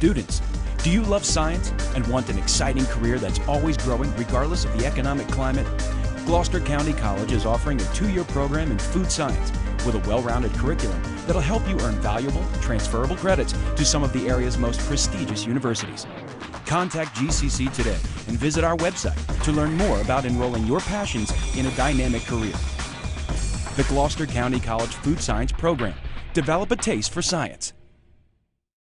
students. Do you love science and want an exciting career that's always growing regardless of the economic climate? Gloucester County College is offering a two-year program in food science with a well-rounded curriculum that'll help you earn valuable, transferable credits to some of the area's most prestigious universities. Contact GCC today and visit our website to learn more about enrolling your passions in a dynamic career. The Gloucester County College Food Science Program. Develop a taste for science.